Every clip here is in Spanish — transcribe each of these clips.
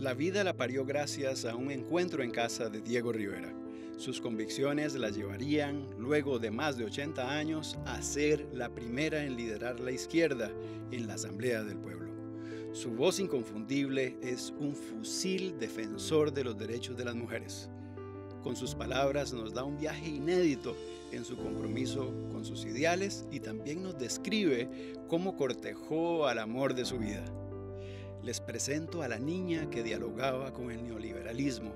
La vida la parió gracias a un encuentro en casa de Diego Rivera. Sus convicciones la llevarían, luego de más de 80 años, a ser la primera en liderar la izquierda en la Asamblea del Pueblo. Su voz inconfundible es un fusil defensor de los derechos de las mujeres. Con sus palabras nos da un viaje inédito en su compromiso con sus ideales y también nos describe cómo cortejó al amor de su vida. Les presento a la niña que dialogaba con el neoliberalismo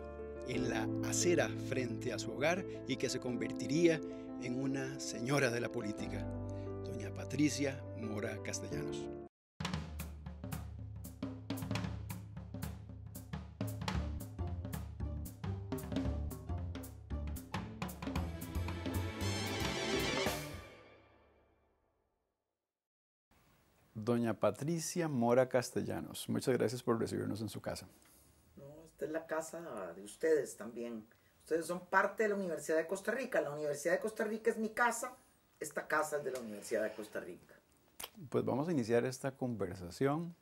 en la acera frente a su hogar y que se convertiría en una señora de la política, doña Patricia Mora Castellanos. Doña Patricia Mora Castellanos, muchas gracias por recibirnos en su casa. No, esta es la casa de ustedes también. Ustedes son parte de la Universidad de Costa Rica. La Universidad de Costa Rica es mi casa. Esta casa es de la Universidad de Costa Rica. Pues vamos a iniciar esta conversación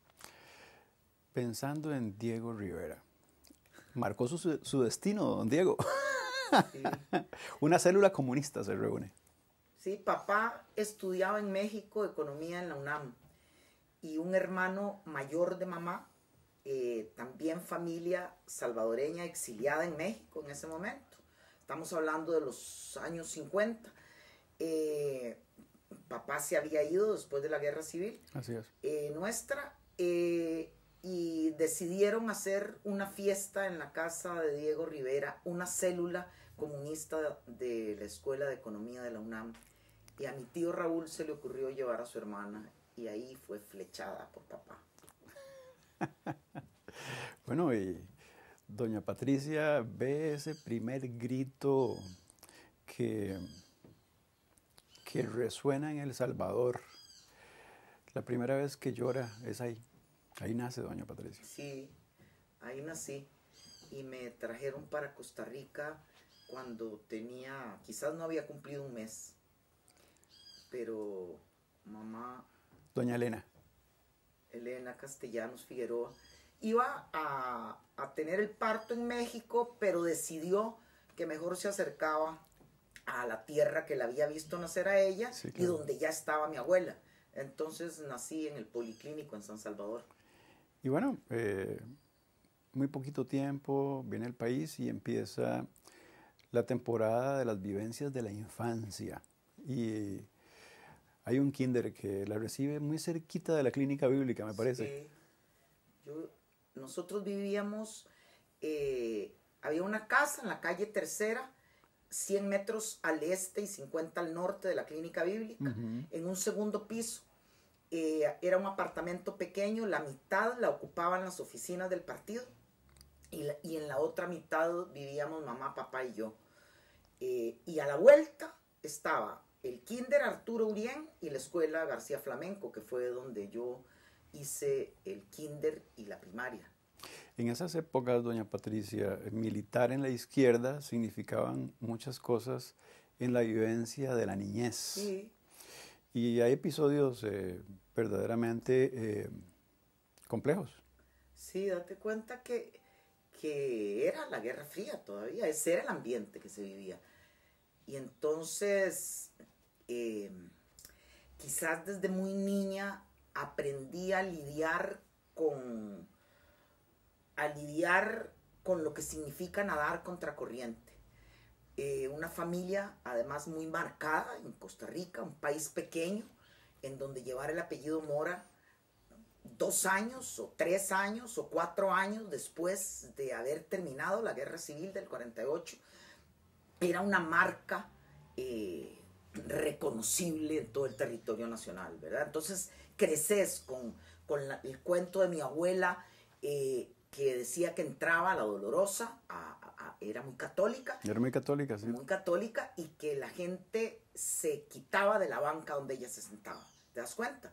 pensando en Diego Rivera. Marcó su, su destino, don Diego. Sí. Una célula comunista se reúne. Sí, papá estudiaba en México economía en la UNAM y un hermano mayor de mamá, eh, también familia salvadoreña exiliada en México en ese momento. Estamos hablando de los años 50. Eh, papá se había ido después de la guerra civil Así es. Eh, nuestra y decidieron hacer una fiesta en la casa de Diego Rivera, una célula comunista de la Escuela de Economía de la UNAM. Y a mi tío Raúl se le ocurrió llevar a su hermana y ahí fue flechada por papá. bueno, y doña Patricia ve ese primer grito que, que resuena en El Salvador. La primera vez que llora es ahí. Ahí nace doña Patricia. Sí, ahí nací. Y me trajeron para Costa Rica cuando tenía, quizás no había cumplido un mes, pero mamá Doña Elena. Elena Castellanos Figueroa. Iba a, tener el parto en México, pero decidió que mejor se acercaba a la tierra que la había visto nacer a ella y donde ya estaba mi abuela. Entonces nací en el Policlínico en San Salvador. Y bueno, eh, muy poquito tiempo viene el país y empieza la temporada de las vivencias de la infancia. Y hay un kinder que la recibe muy cerquita de la clínica bíblica, me parece. Sí. nosotros vivíamos, eh, había una casa en la calle Tercera, 100 metros al este y 50 al norte de la clínica bíblica, en un segundo piso. Eh, era un apartamento pequeño, la mitad la ocupaban las oficinas del partido y, en la otra mitad vivíamos mamá, papá y yo. Eh, y a la vuelta estaba el Kinder Arturo Urien y la Escuela García Flamenco, que fue donde yo hice el Kinder y la primaria. En esas épocas, doña Patricia, militar en la izquierda significaban muchas cosas en la vivencia de la niñez. Sí. Y hay episodios eh, verdaderamente eh, complejos. Sí, date cuenta que, que era la Guerra Fría todavía, ese era el ambiente que se vivía. Y entonces eh, quizás desde muy niña aprendí a lidiar con a lidiar con lo que significa nadar contracorriente. Eh, una familia además muy marcada en Costa Rica, un país pequeño, en donde llevar el apellido Mora dos años o tres años o cuatro años después de haber terminado la guerra civil del 48, era una marca eh, reconocible en todo el territorio nacional, ¿verdad? Entonces creces con, el cuento de mi abuela eh, que decía que entraba a la dolorosa, era muy católica. Era muy católica, sí. Muy católica y que la gente se quitaba de la banca donde ella se sentaba. ¿Te das cuenta?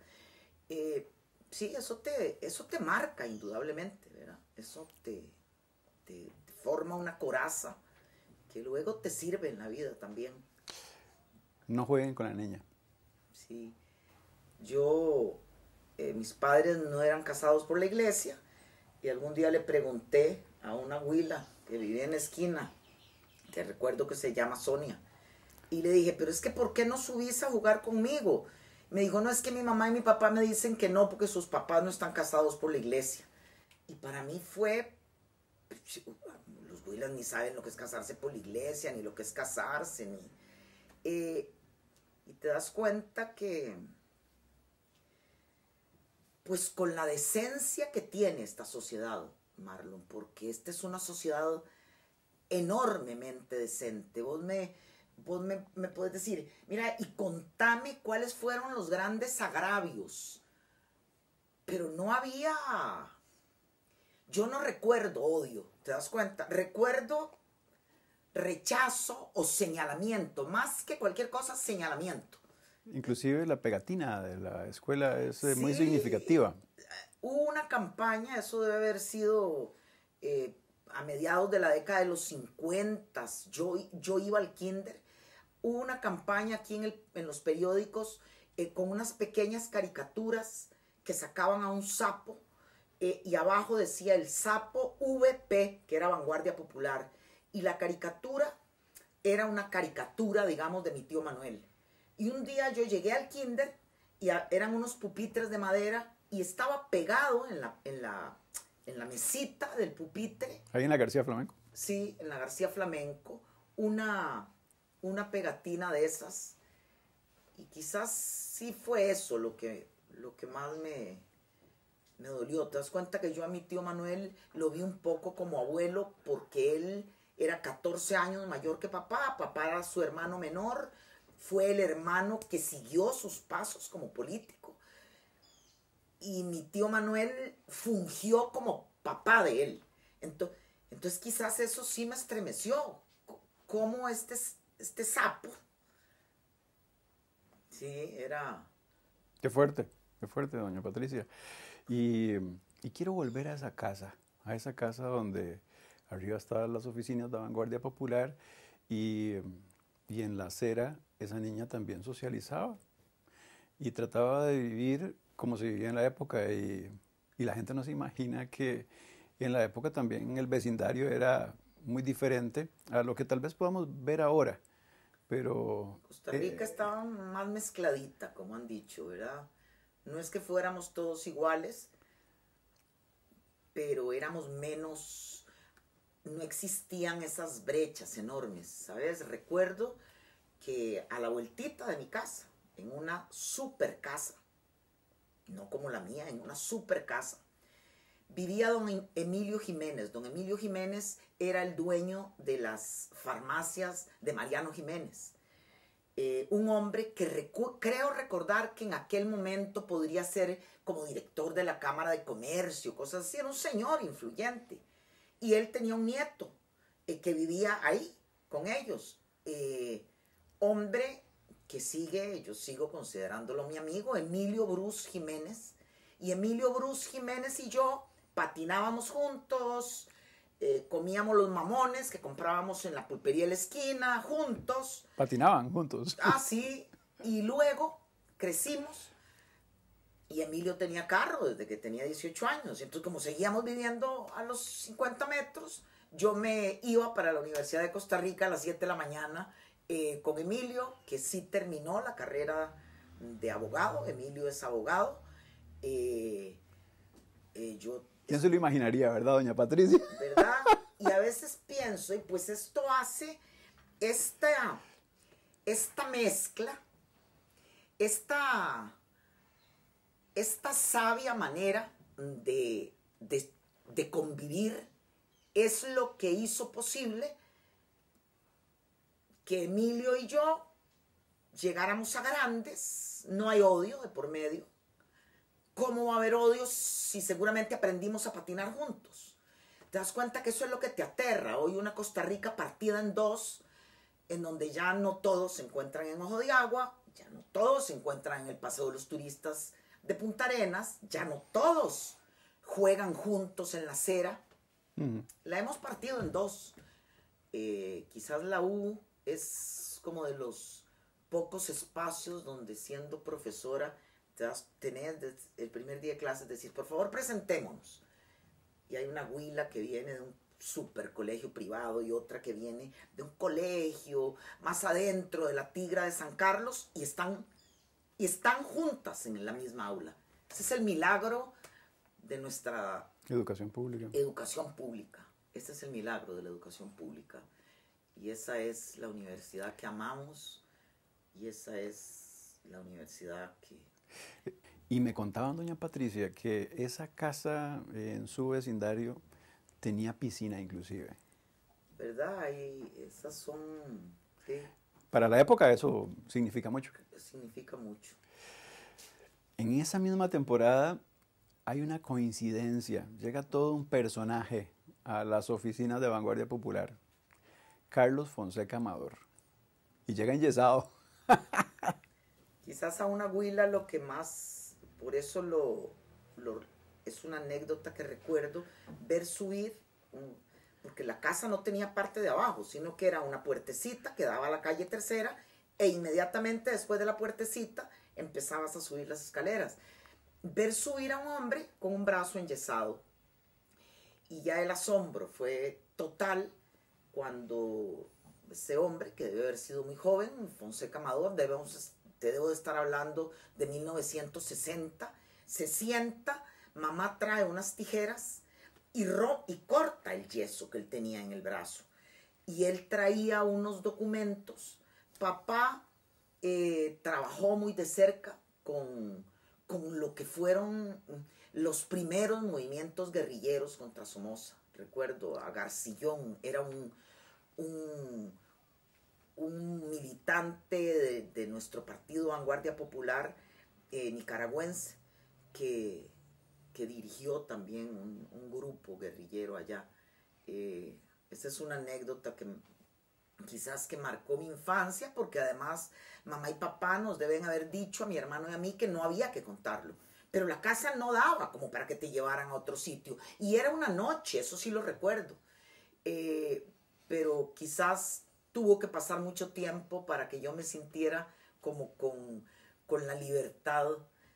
Eh, sí, eso te, eso te marca indudablemente, ¿verdad? Eso te, te forma una coraza que luego te sirve en la vida también. No jueguen con la niña. Sí. Yo, eh, mis padres no eran casados por la iglesia Y algún día le pregunté a una huila que vivía en la esquina, que recuerdo que se llama Sonia, y le dije, pero es que ¿por qué no subís a jugar conmigo? Me dijo, no, es que mi mamá y mi papá me dicen que no porque sus papás no están casados por la iglesia. Y para mí fue, los huilas ni saben lo que es casarse por la iglesia, ni lo que es casarse, ni... Eh, y te das cuenta que, pues con la decencia que tiene esta sociedad, Marlon, porque esta es una sociedad enormemente decente. Vos me, vos me, me puedes decir, mira, y contame cuáles fueron los grandes agravios. Pero no había, yo no recuerdo odio, ¿te das cuenta? Recuerdo rechazo o señalamiento, más que cualquier cosa, señalamiento. Inclusive la pegatina de la escuela es eh, muy significativa. Hubo una campaña, eso debe haber sido eh, a mediados de la década de los 50, yo, yo iba al kinder, hubo una campaña aquí en, el, en los periódicos eh, con unas pequeñas caricaturas que sacaban a un sapo y abajo decía el sapo VP, que era Vanguardia Popular, y la caricatura era una caricatura, digamos, de mi tío Manuel. Y un día yo llegué al kinder y eran unos pupitres de madera y estaba pegado en la, en la, en la mesita del pupitre. Ahí en la García Flamenco. Sí, en la García Flamenco, una, una pegatina de esas. Y quizás sí fue eso lo que, lo que más me, me dolió. Te das cuenta que yo a mi tío Manuel lo vi un poco como abuelo porque él era 14 años mayor que papá, papá era su hermano menor, fue el hermano que siguió sus pasos como político. Y mi tío Manuel fungió como papá de él. Entonces, entonces quizás eso sí me estremeció. Como este, este sapo. Sí, era... Qué fuerte, qué fuerte, doña Patricia. Y quiero volver a esa casa, a esa casa donde arriba estaban las oficinas de Vanguardia Popular y, y en la acera esa niña también socializaba y trataba de vivir como se vivía en la época y, y, la gente no se imagina que en la época también el vecindario era muy diferente a lo que tal vez podamos ver ahora. Pero, Costa Rica eh, estaba más mezcladita, como han dicho, ¿verdad? No es que fuéramos todos iguales, pero éramos menos, no existían esas brechas enormes, ¿sabes? Recuerdo que a la vueltita de mi casa, en una super casa, no como la mía, en una super casa, vivía don Emilio Jiménez. Don Emilio Jiménez era el dueño de las farmacias de Mariano Jiménez. Eh, un hombre que creo recordar que en aquel momento podría ser como director de la Cámara de Comercio, cosas así, era un señor influyente. Y él tenía un nieto eh, que vivía ahí con ellos. Eh, hombre que sigue, yo sigo considerándolo mi amigo, Emilio Bruce Jiménez. Y Emilio Bruce Jiménez y yo patinábamos juntos, eh, comíamos los mamones que comprábamos en la pulpería de la esquina, juntos. Patinaban juntos. Ah, sí. Y luego crecimos y Emilio tenía carro desde que tenía 18 años. Entonces, como seguíamos viviendo a los 50 metros, yo me iba para la Universidad de Costa Rica a las 7 de la mañana eh, con Emilio, que sí terminó la carrera de abogado. Emilio es abogado. Eh, eh, yo, ¿Quién se lo imaginaría, verdad, doña Patricia? ¿Verdad? Y a veces pienso, y pues esto hace esta, esta mezcla, esta, esta sabia manera de, de, convivir es lo que hizo posible que Emilio y yo llegáramos a grandes, no hay odio de por medio. ¿Cómo va a haber odio si seguramente aprendimos a patinar juntos? Te das cuenta que eso es lo que te aterra. Hoy una Costa Rica partida en dos, en donde ya no todos se encuentran en Ojo de Agua, ya no todos se encuentran en el Paseo de los Turistas de Punta Arenas, ya no todos juegan juntos en la acera. La hemos partido en dos. Eh, quizás la U es como de los pocos espacios donde siendo profesora te das, tenés el primer día de clases decir, por favor, presentémonos. y hay una huila que viene de un super colegio privado y otra que viene de un colegio más adentro de la Tigra de San Carlos y están, y están juntas en la misma aula. Ese es el milagro de nuestra educación pública. Educación pública. Ese es el milagro de la educación pública. Y esa es la universidad que amamos y esa es la universidad que... Y me contaban, doña Patricia, que esa casa en su vecindario tenía piscina inclusive. ¿Verdad? Y esas son... Para la época eso significa mucho. Significa mucho. En esa misma temporada hay una coincidencia. Llega todo un personaje a las oficinas de Vanguardia Popular. Carlos Fonseca Amador. Y llega enyesado. Quizás a una huila lo que más, por eso lo, es una anécdota que recuerdo, ver subir, porque la casa no tenía parte de abajo, sino que era una puertecita que daba a la calle tercera e inmediatamente después de la puertecita empezabas a subir las escaleras. Ver subir a un hombre con un brazo enyesado. Y ya el asombro fue total cuando ese hombre, que debe haber sido muy joven, Fonseca Amador, debemos, te debo de estar hablando de 1960, se sienta, mamá trae unas tijeras y, y corta el yeso que él tenía en el brazo. Y él traía unos documentos. Papá eh, trabajó muy de cerca con, con lo que fueron los primeros movimientos guerrilleros contra Somoza recuerdo a Garcillón, era un, un, militante de, nuestro partido Vanguardia Popular eh, nicaragüense que, dirigió también un, grupo guerrillero allá. Eh, esa es una anécdota que quizás que marcó mi infancia, porque además mamá y papá nos deben haber dicho a mi hermano y a mí que no había que contarlo pero la casa no daba como para que te llevaran a otro sitio. Y era una noche, eso sí lo recuerdo. Eh, pero quizás tuvo que pasar mucho tiempo para que yo me sintiera como con, con la libertad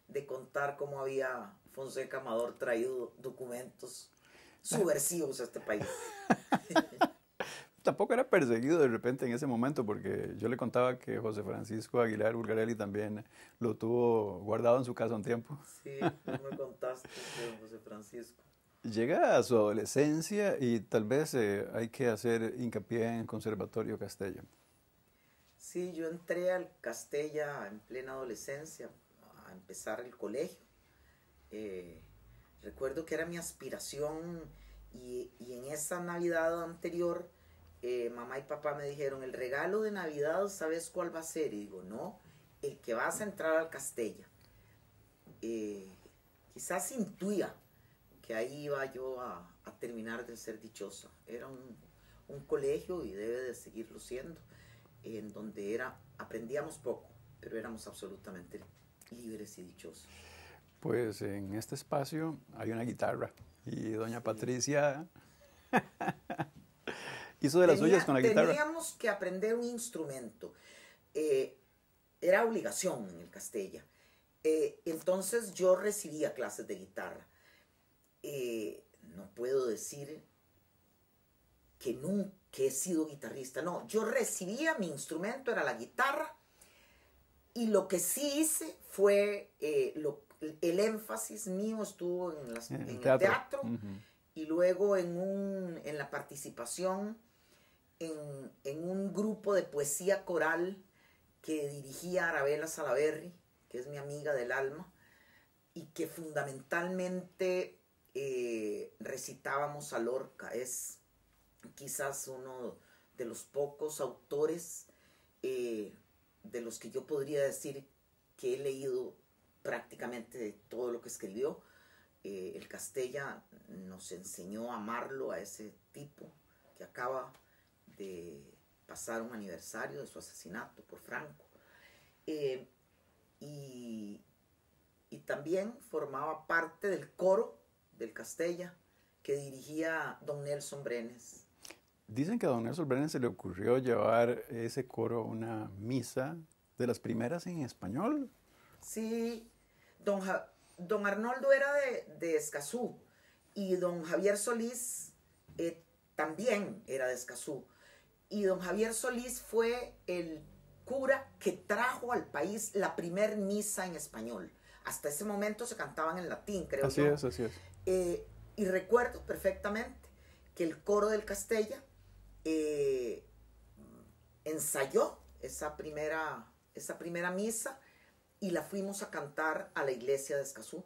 de contar cómo había Fonseca Amador traído documentos subversivos a este país. tampoco era perseguido de repente en ese momento, porque yo le contaba que José Francisco Aguilar Bulgarelli también lo tuvo guardado en su casa un tiempo. Sí, me contaste, José Francisco. Llega a su adolescencia y tal vez eh, hay que hacer hincapié en Conservatorio Castella. Sí, yo entré al Castella en plena adolescencia, a empezar el colegio. Eh, recuerdo que era mi aspiración y, en esa Navidad anterior eh, mamá y papá me dijeron, el regalo de Navidad, ¿sabes cuál va a ser? Y digo, no, el que vas a entrar al Castella. Eh, quizás intuía que ahí iba yo a, terminar de ser dichosa. Era un, colegio y debe de seguirlo siendo, en donde era, aprendíamos poco, pero éramos absolutamente libres y dichosos. Pues en este espacio hay una guitarra y doña Patricia hizo de las suyas con la guitarra. Teníamos que aprender un instrumento. Eh, era obligación en el Castella. Eh, entonces yo recibía clases de guitarra. Eh, no puedo decir que nunca he sido guitarrista. No, yo recibía mi instrumento, era la guitarra. Y lo que sí hice fue, el énfasis mío estuvo en, el teatro, y luego en, un, en la participación en, un grupo de poesía coral que dirigía Arabella Salaberry, que es mi amiga del alma, y que fundamentalmente eh, recitábamos a Lorca. Es quizás uno de los pocos autores eh, de los que yo podría decir que he leído prácticamente todo lo que escribió. Eh, el Castella nos enseñó a amarlo a ese tipo que acaba de pasar un aniversario de su asesinato por Franco. Eh, y, también formaba parte del coro del Castella que dirigía don Nelson Brenes. Dicen que a don Nelson Brenes se le ocurrió llevar ese coro a una misa de las primeras en español. Sí, don, don Arnoldo era de, de Escazú Y don Javier Solís eh, también era de Escazú. Y don Javier Solís fue el cura que trajo al país la primer misa en español. Hasta ese momento se cantaban en latín, creo así es, así es. Eh, y recuerdo perfectamente que el coro del Castella eh, ensayó esa primera, esa primera misa y la fuimos a cantar a la iglesia de Escazú,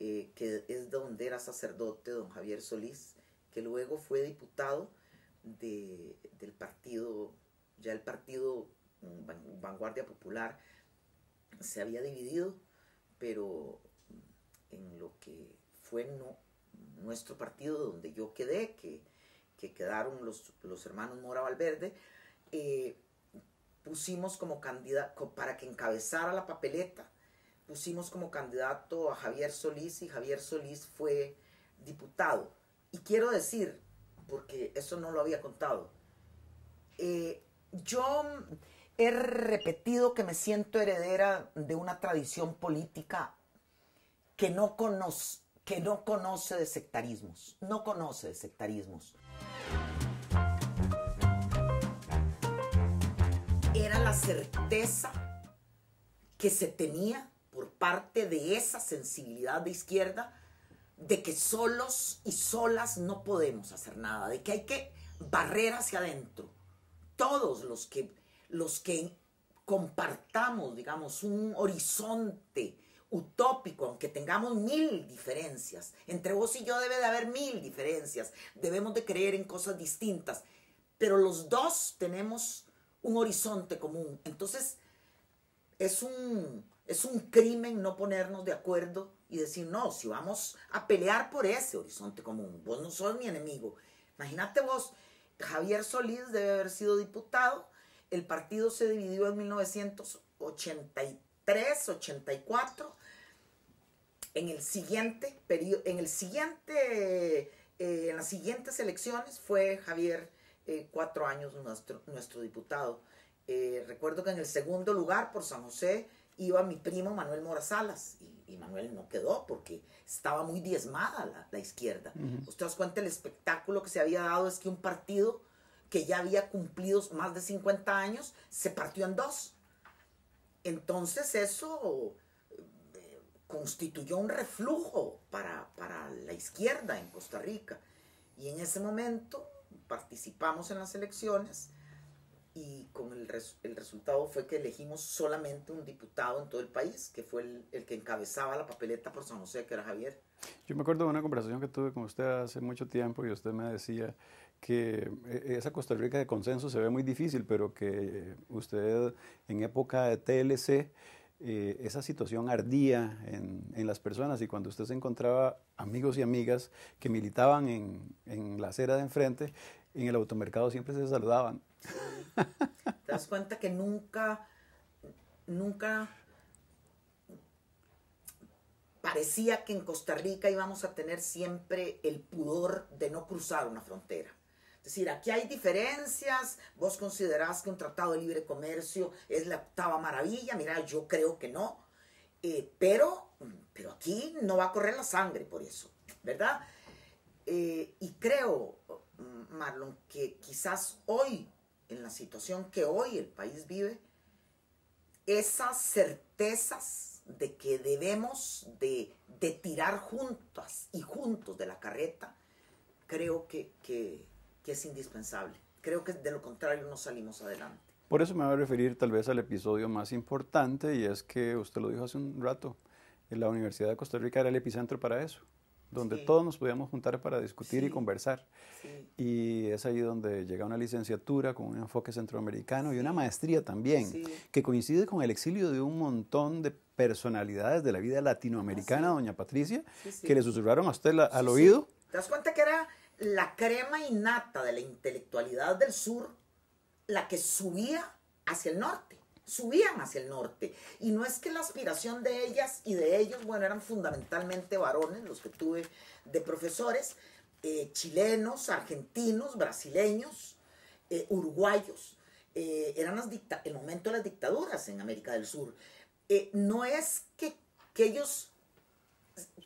eh, que es donde era sacerdote don Javier Solís, que luego fue diputado del partido, ya el partido Vanguardia Popular se había dividido, pero en lo que fue nuestro partido donde yo quedé, que, quedaron los, los, hermanos Mora Valverde, eh, pusimos como candidato, para que encabezara la papeleta, pusimos como candidato a Javier Solís y Javier Solís fue diputado. Y quiero decir, porque eso no lo había contado, eh, yo he repetido que me siento heredera de una tradición política que no conoce, que no conoce de sectarismos, no conoce de sectarismos. La certeza que se tenía por parte de esa sensibilidad de izquierda de que solos y solas no podemos hacer nada, de que hay que barrer hacia adentro. Todos los que, los que compartamos, digamos, un horizonte utópico, aunque tengamos mil diferencias. Entre vos y yo debe de haber mil diferencias. Debemos de creer en cosas distintas. Pero los dos tenemos un horizonte común. Entonces, es un, es un crimen no ponernos de acuerdo y decir, no, si vamos a pelear por ese horizonte común, vos no sos mi enemigo. Imagínate vos, Javier Solís debe haber sido diputado, el partido se dividió en 1983, 84, en el siguiente periodo, en el siguiente, eh, en las siguientes elecciones fue Javier eh, cuatro años nuestro, nuestro diputado. Eh, recuerdo que en el segundo lugar por San José iba mi primo Manuel Morazalas y, y Manuel no quedó porque estaba muy diezmada la, izquierda. Usted os cuenta el espectáculo que se había dado es que un partido que ya había cumplido más de 50 años se partió en dos. Entonces eso constituyó un reflujo para, la izquierda en Costa Rica. Y en ese momento participamos en las elecciones y con el, el, resultado fue que elegimos solamente un diputado en todo el país, que fue el, el, que encabezaba la papeleta por San José, que era Javier. Yo me acuerdo de una conversación que tuve con usted hace mucho tiempo y usted me decía que e, esa Costa Rica de consenso se ve muy difícil, pero que usted en época de TLC eh, esa situación ardía en, las personas y cuando usted se encontraba amigos y amigas que militaban en, en, la acera de enfrente, en el automercado siempre se saludaban. Te das cuenta que nunca, nunca parecía que en Costa Rica íbamos a tener siempre el pudor de no cruzar una frontera. Es decir, aquí hay diferencias, vos considerás que un tratado de libre comercio es la octava maravilla, mira, yo creo que no, eh, pero, pero aquí no va a correr la sangre por eso, ¿verdad? Eh, y creo, Marlon, que quizás hoy, en la situación que hoy el país vive, esas certezas de que debemos de, tirar juntas y juntos de la carreta, creo que que es indispensable. Creo que de lo contrario no salimos adelante. Por eso me voy a referir tal vez al episodio más importante y es que usted lo dijo hace un rato, la Universidad de Costa Rica era el epicentro para eso, donde todos nos podíamos juntar para discutir y conversar. Y es ahí donde llega una licenciatura con un enfoque centroamericano y una maestría también, que coincide con el exilio de un montón de personalidades de la vida latinoamericana, doña Patricia, que le susurraron a usted al oído. ¿Te das cuenta que era la crema innata de la intelectualidad del sur la que subía hacia el norte, subían hacia el norte. Y no es que la aspiración de ellas y de ellos, bueno, eran fundamentalmente varones, los que tuve de profesores, eh, chilenos, argentinos, brasileños, eh, uruguayos, eh, eran las el momento de las dictaduras en América del Sur. no es que, que ellos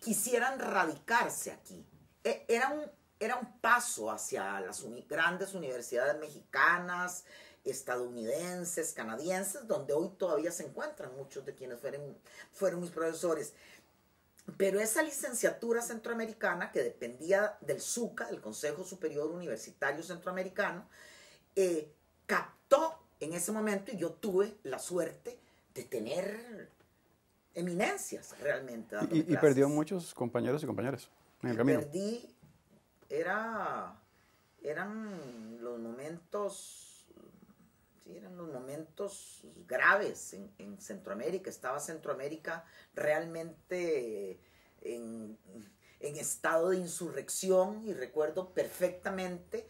quisieran radicarse aquí, e, era un, era un paso hacia las grandes universidades mexicanas, estadounidenses, canadienses, donde hoy todavía se encuentran muchos de quienes fueron, fueron mis profesores. Pero esa licenciatura centroamericana, que dependía del SUCA, el Consejo Superior Universitario Centroamericano, eh, captó en ese momento y yo tuve la suerte de tener eminencias realmente. Y, perdió muchos compañeros y compañeras en el camino. Perdí, era, eran los momentos, sí, eran los momentos graves en, en Centroamérica. Estaba Centroamérica realmente en, en estado de insurrección y recuerdo perfectamente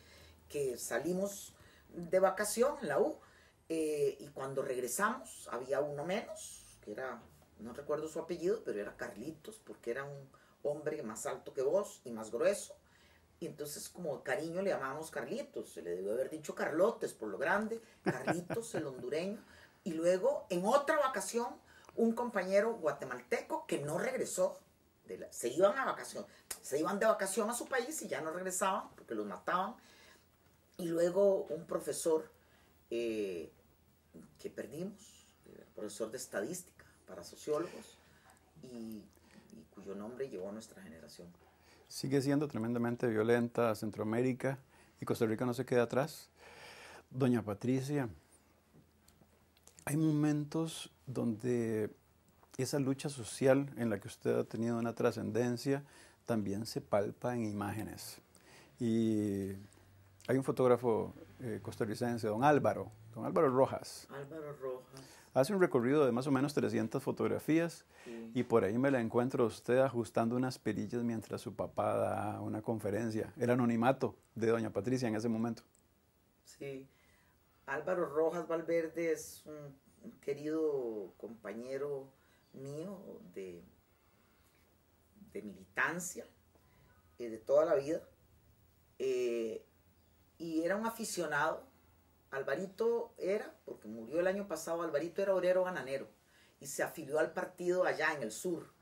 que salimos de vacación en la U eh, y cuando regresamos había uno menos, que era, no recuerdo su apellido, pero era Carlitos, porque era un hombre más alto que vos y más grueso. Y entonces como cariño le llamábamos Carlitos, se le debió haber dicho Carlotes por lo grande, Carlitos el hondureño. Y luego en otra vacación, un compañero guatemalteco que no regresó, se iban a vacación, se iban de vacación a su país y ya no regresaban porque los mataban. Y luego un profesor eh, que perdimos, profesor de estadística para sociólogos, y, cuyo nombre llevó a nuestra generación. Sigue siendo tremendamente violenta Centroamérica y Costa Rica no se queda atrás. Doña Patricia, hay momentos donde esa lucha social en la que usted ha tenido una trascendencia también se palpa en imágenes. Y hay un fotógrafo eh, costarricense, don Álvaro, don Álvaro Rojas. Álvaro Rojas. Hace un recorrido de más o menos 300 fotografías y por ahí me la encuentro usted ajustando unas perillas mientras su papá da una conferencia. El anonimato de doña Patricia en ese momento. Sí. Álvaro Rojas Valverde es un, querido compañero mío de, de militancia eh, de toda la vida. Eh, y era un aficionado. Alvarito era, porque murió el año pasado, Alvarito era obrero gananero y se afilió al partido allá en el sur.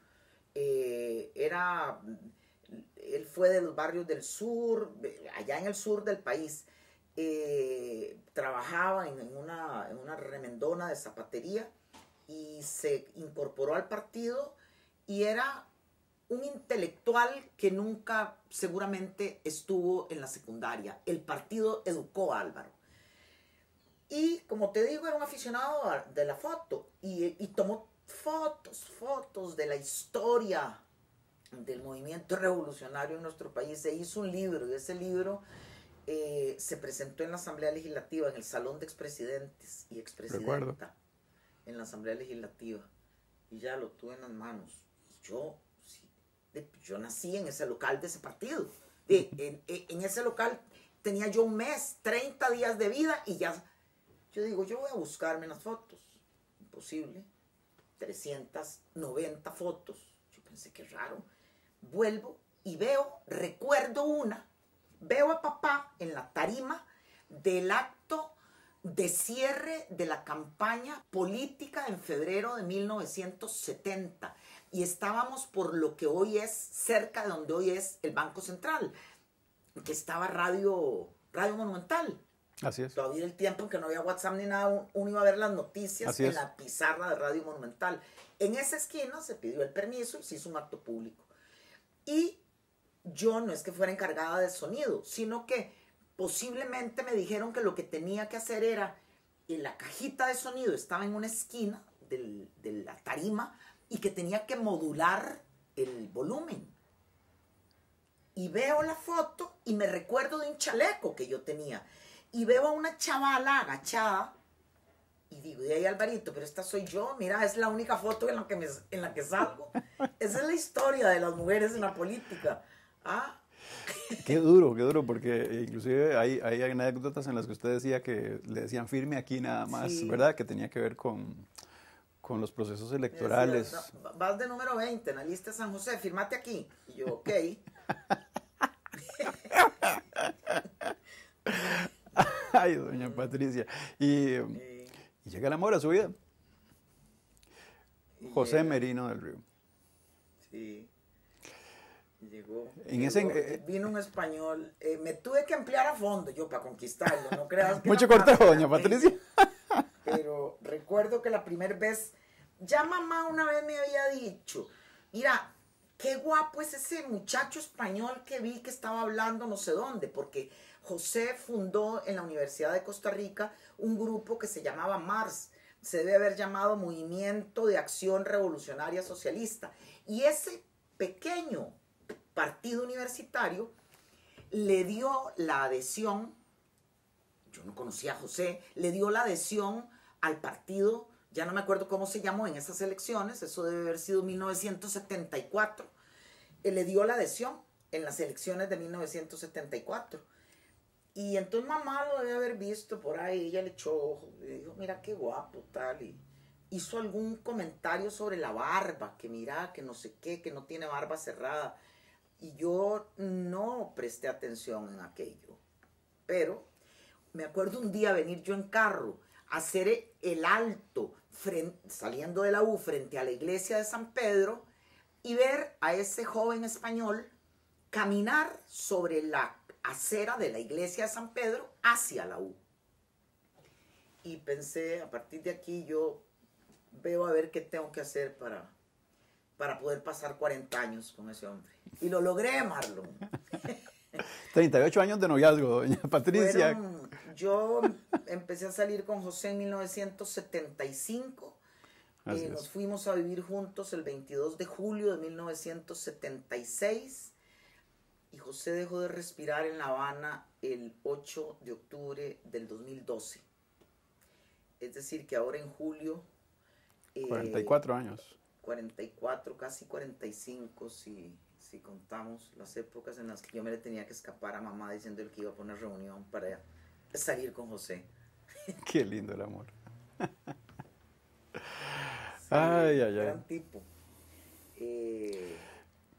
Eh, era, él fue de los barrios del sur, allá en el sur del país. Eh, trabajaba en, una, en una remendona de zapatería y se incorporó al partido y era un intelectual que nunca seguramente estuvo en la secundaria. El partido educó a Álvaro. Y como te digo, era un aficionado de la foto y, tomó fotos, fotos de la historia del movimiento revolucionario en nuestro país. Se hizo un libro y ese libro eh, se presentó en la Asamblea Legislativa, en el Salón de Expresidentes y Expresidenta, en la Asamblea Legislativa. Y ya lo tuve en las manos. yo yo nací en ese local de ese partido. en, ese local tenía yo un mes, 30 días de vida y ya, yo digo, yo voy a buscarme las fotos. Imposible. 390 fotos. Yo pensé que raro. Vuelvo y veo, recuerdo una, veo a papá en la tarima del acto de cierre de la campaña política en febrero de 1970 y estábamos por lo que hoy es cerca de donde hoy es el Banco Central, que estaba Radio, Radio Monumental. Así es. Todavía el tiempo en que no había WhatsApp ni nada, uno iba a ver las noticias en la pizarra de Radio Monumental. En esa esquina se pidió el permiso y se hizo un acto público. Y yo no es que fuera encargada de sonido, sino que posiblemente me dijeron que lo que tenía que hacer era, en la cajita de sonido estaba en una esquina de la tarima, y que tenía que modular el volumen. Y veo la foto y me recuerdo de un chaleco que yo tenía. Y veo a una chavala agachada y digo, y ahí Alvarito, pero esta soy yo, mira, es la única foto en la que, en la que salgo. Esa es la historia de las mujeres en la política. ¿Ah? Qué duro, qué duro, porque inclusive hay, hay anécdotas en las que usted decía que le decían firme aquí nada más, ¿verdad? Que tenía que ver con, con los procesos electorales. vas de número 20 en la lista de San José, firmate aquí. Y yo, ok. Ay, doña Patricia. Y, llega el amor a su vida. José Merino del Río. Sí. Llegó. En ese- llegó, eh, vino un español. eh, me tuve que emplear a fondo yo para conquistarlo. No creas que Mucho cortejo, doña. Patricia. Pero recuerdo que la primera vez, ya mamá una vez me había dicho, mira, qué guapo es ese muchacho español que vi que estaba hablando no sé dónde, porque José fundó en la Universidad de Costa Rica un grupo que se llamaba MARS, se debe haber llamado Movimiento de Acción Revolucionaria Socialista. Y ese pequeño partido universitario le dio la adhesión yo no conocía a José, le dio la adhesión al partido, ya no me acuerdo cómo se llamó en esas elecciones, eso debe haber sido 1974, él le dio la adhesión en las elecciones de 1974. Y entonces mamá lo debe haber visto por ahí, ella le echó ojo, y dijo, mira qué guapo tal, y hizo algún comentario sobre la barba, que mira, que no sé qué, que no tiene barba cerrada. Y yo no presté atención en aquello. Pero me acuerdo un día venir yo en carro a hacer el alto fren- saliendo de la U frente a la iglesia de San Pedro y ver a ese joven español caminar sobre la acera de la iglesia de San Pedro hacia la U. Y pensé, a partir de aquí yo veo a ver qué tengo que hacer para, para poder pasar 40 años con ese hombre. Y lo logré, Marlon. 38 años de noviazgo, doña Patricia. Fueron- yo empecé a salir con José en 1975. Así Eh, nos fuimos a vivir juntos el 22 de julio de 1976. Y José dejó de respirar en La Habana el 8 de octubre del 2012. Es decir, que ahora en julio... eh, 44 años. 44, casi 45, si, si contamos las épocas en las que yo me le tenía que escapar a mamá diciéndole que iba a poner reunión para salir con José. Qué lindo el amor. Sí, Ay, ay, ay. Gran tipo. Eh,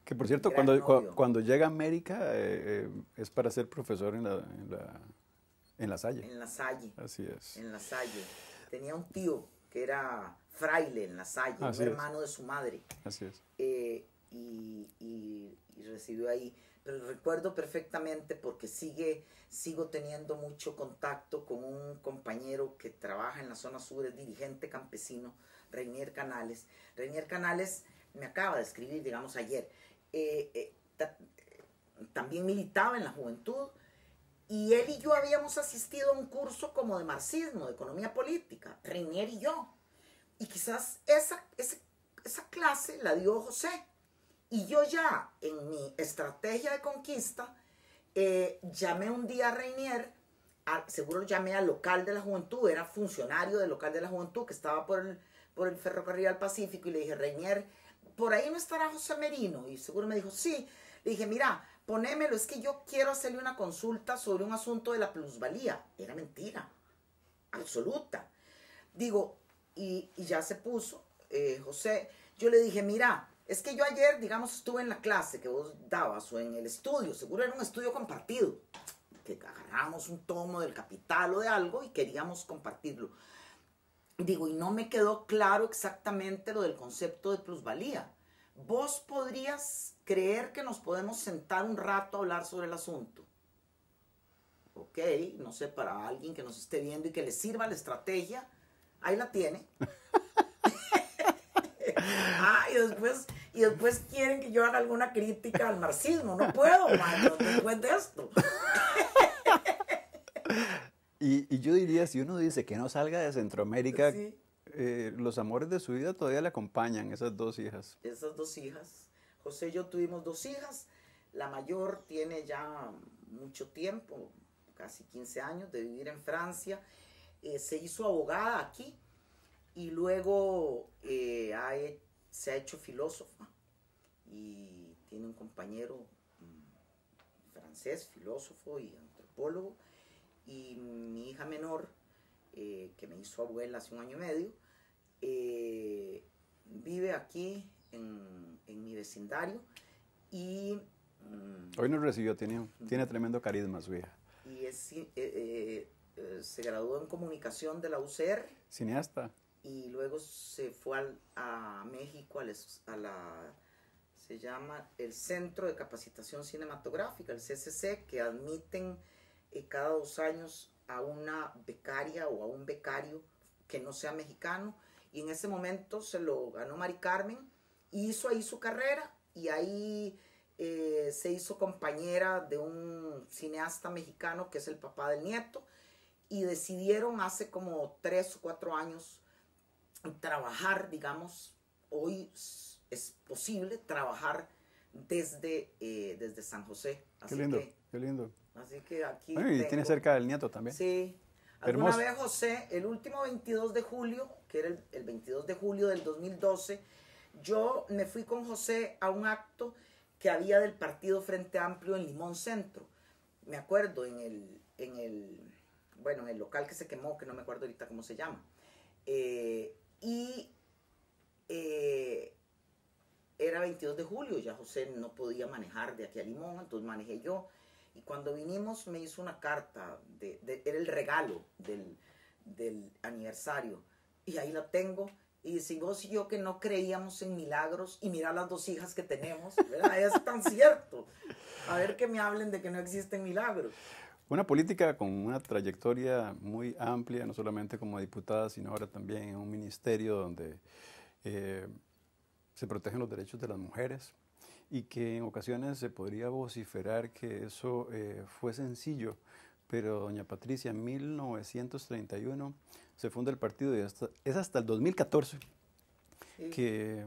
Que por cierto, cuando, novio. cuando llega a América eh, eh, es para ser profesor en la, en la, en la Salle. en la Salle, Así es. en la Salle. Tenía un tío que era fraile en la Salle, Así un es. hermano de su madre. Así es. eh, y, y- y recibió ahí. Pero recuerdo perfectamente porque sigue, sigo teniendo mucho contacto con un compañero que trabaja en la zona sur, es dirigente campesino, Reinier Canales. Reinier Canales me acaba de escribir, digamos, ayer. eh, eh, ta- también militaba en la juventud y él y yo habíamos asistido a un curso como de marxismo, de economía política, Reinier y yo. Y quizás esa, esa clase la dio José. Y yo ya en mi estrategia de conquista, eh, llamé un día a Reinier, a- seguro llamé al local de la juventud, era funcionario del local de la juventud que estaba por el, por el ferrocarril al Pacífico y le dije, Reinier, por ahí no estará José Merino. Y seguro me dijo, sí. Le dije, mira, ponémelo, es que yo quiero hacerle una consulta sobre un asunto de la plusvalía. Era mentira, absoluta. Digo, y, y ya se puso, eh, José, yo le dije, mira, es que yo ayer, digamos, estuve en la clase que vos dabas o en el estudio, seguro era un estudio compartido, que agarramos un tomo del capital o de algo y queríamos compartirlo. Digo, y no me quedó claro exactamente lo del concepto de plusvalía. ¿Vos podrías creer que nos podemos sentar un rato a hablar sobre el asunto? Ok, no sé, para alguien que nos esté viendo y que le sirva la estrategia, ahí la tiene. ah, y después, y después quieren que yo haga alguna crítica al marxismo. No puedo, mano, después de esto. Y, y yo diría, si uno dice que no salga de Centroamérica, Sí. eh, los amores de su vida todavía le acompañan, esas dos hijas. Esas dos hijas. José y yo tuvimos dos hijas. La mayor tiene ya mucho tiempo, casi 15 años de vivir en Francia. Eh, se hizo abogada aquí y luego eh, ha se ha hecho filósofa y tiene un compañero mm, francés, filósofo y antropólogo. Hija menor, eh, que me hizo abuela hace un año y medio, eh, vive aquí en, en mi vecindario y, mm, Hoy nos recibió, tiene, tiene tremendo carisma su hija. y es, eh, eh, se graduó en comunicación de la UCR Cineasta. y luego se fue al- a México a la, es- a la se llama el Centro de Capacitación Cinematográfica, el CCC, que admiten eh, cada dos años a una becaria o a un becario que no sea mexicano. Y en ese momento se lo ganó Mari Carmen, hizo ahí su carrera y ahí eh, se hizo compañera de un cineasta mexicano que es el papá del nieto y decidieron hace como tres o cuatro años trabajar, digamos, hoy es posible trabajar desde, eh, desde San José. qué lindo, qué lindo. Así que aquí. y tiene cerca del nieto también. Sí. Alguna vez, José, el último 22 de julio, que era el, el 22 de julio del 2012, yo me fui con José a un acto que había del Partido Frente Amplio en Limón Centro. Me acuerdo en el, en el, bueno, en el local que se quemó, que no me acuerdo ahorita cómo se llama. Eh, y eh, era 22 de julio, ya José no podía manejar de aquí a Limón, entonces manejé yo. Y cuando vinimos me hizo una carta, de, era el regalo del, del, aniversario. Y ahí la tengo. Y si vos y yo que no creíamos en milagros, y mira las dos hijas que tenemos, ¿verdad? es tan cierto. A ver que me hablen de que no existen milagros. Una política con una trayectoria muy amplia, no solamente como diputada, sino ahora también en un ministerio donde eh, se protegen los derechos de las mujeres y que en ocasiones se podría vociferar que eso eh, fue sencillo, pero doña Patricia en 1931 se funda el partido y es hasta el 2014 que,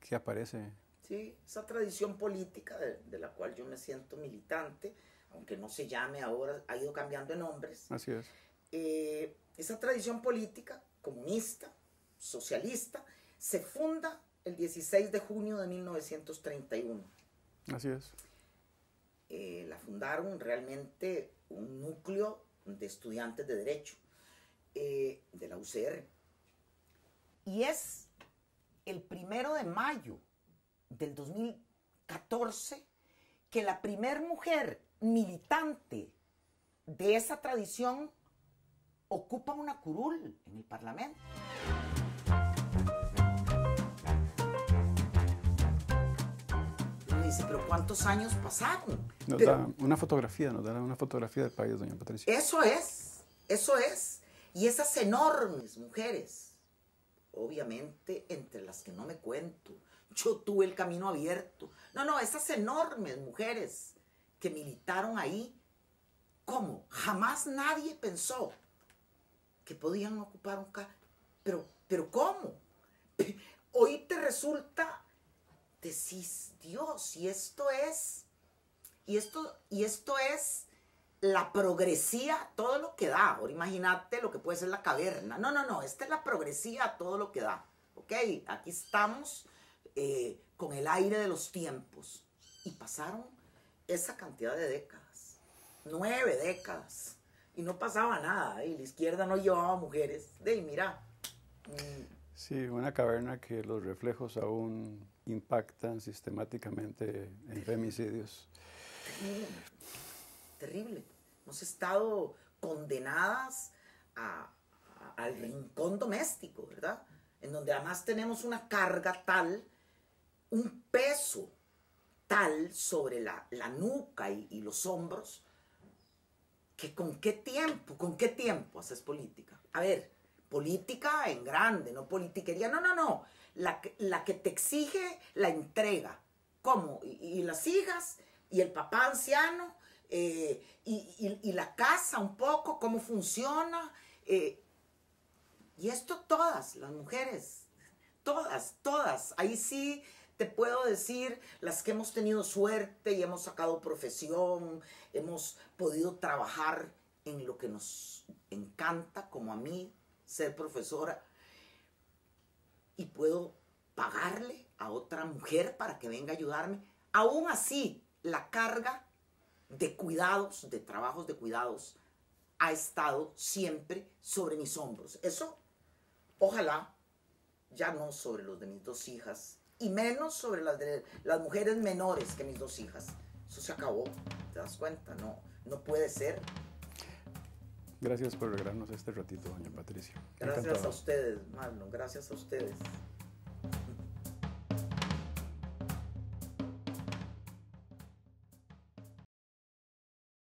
que, aparece. Sí, esa tradición política de, la cual yo me siento militante, aunque no se llame ahora, ha ido cambiando de nombres. Así es. Eh, esa tradición política comunista, socialista, se funda el 16 de junio de 1931. Así es. Eh, la fundaron realmente un núcleo de estudiantes de Derecho eh, de la UCR. Y es el primero de mayo del 2014 que la primer mujer militante de esa tradición ocupa una curul en el Parlamento. Dice, pero ¿cuántos años pasaron? Nos da una fotografía, nos da una fotografía del país, doña Patricia. Eso es, eso es. Y esas enormes mujeres, obviamente entre las que no me cuento, yo tuve el camino abierto. No, no, esas enormes mujeres que militaron ahí, ¿cómo? Jamás nadie pensó que podían ocupar un cargo. Pero, pero ¿cómo? Hoy te resulta decís, Dios, y esto es, y esto, y esto es la progresía, todo lo que da. Ahora imagínate lo que puede ser la caverna. No, no, no, esta es la progresía, todo lo que da. ¿Ok? Aquí estamos eh, con el aire de los tiempos. Y pasaron esa cantidad de décadas, nueve décadas, y no pasaba nada. Y la izquierda no llevaba mujeres. De mira. Mm. Sí, una caverna que los reflejos aún impactan sistemáticamente en femicidios. Terrible. Hemos estado condenadas al rincón doméstico, ¿verdad? En donde además tenemos una carga tal, un peso tal sobre la, nuca y, y, los hombros, que con qué tiempo, con qué tiempo haces política. A ver, política en grande, no politiquería, no, no, no la, que te exige la entrega. ¿Cómo? Y, las hijas, y el papá anciano, eh, y, la casa un poco, cómo funciona. Eh, y esto todas, las mujeres, todas, todas. Ahí sí te puedo decir, las que hemos tenido suerte y hemos sacado profesión, hemos podido trabajar en lo que nos encanta, como a mí, ser profesora y puedo pagarle a otra mujer para que venga a ayudarme. Aún así, la carga de cuidados, de trabajos de cuidados, ha estado siempre sobre mis hombros. Eso, ojalá, ya no sobre los de mis dos hijas, y menos sobre las de las mujeres menores que mis dos hijas. Eso se acabó, ¿te das cuenta? No, no puede ser. Gracias por regalarnos este ratito, doña Patricia. Gracias a ustedes, Marlon, gracias a ustedes.